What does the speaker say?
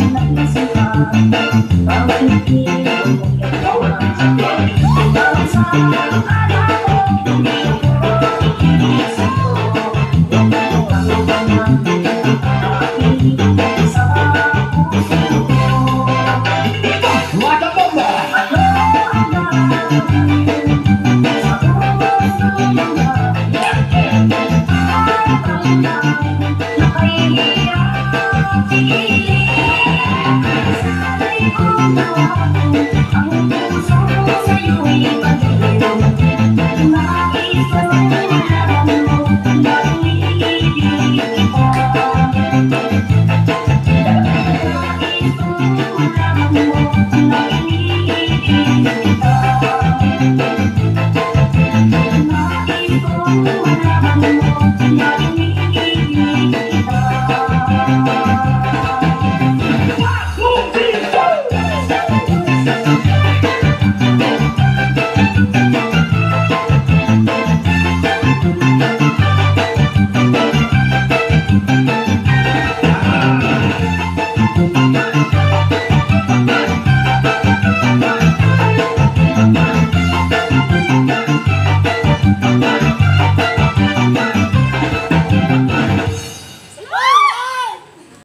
enaknya suka Bawa nanti ngomongnya kawan Bawa sama ada Thank you. Thank you.